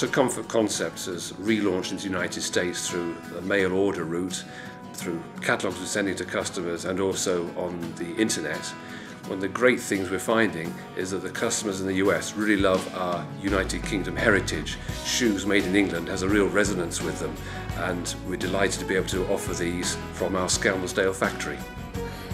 of Comfort Concepts has relaunched in the United States through the mail order route, through catalogues we're sending to customers and also on the internet. One of the great things we're finding is that the customers in the US really love our United Kingdom heritage. Shoes made in England has a real resonance with them and we're delighted to be able to offer these from our Skelmersdale factory.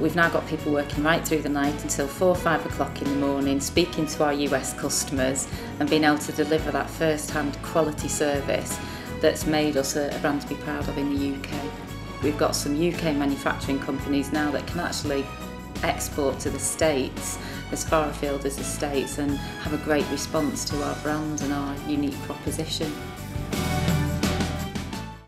We've now got people working right through the night until 4 5 o'clock in the morning, speaking to our US customers and being able to deliver that first hand quality service that's made us a brand to be proud of in the UK. We've got some UK manufacturing companies now that can actually export to the States, as far afield as the States, and have a great response to our brand and our unique proposition.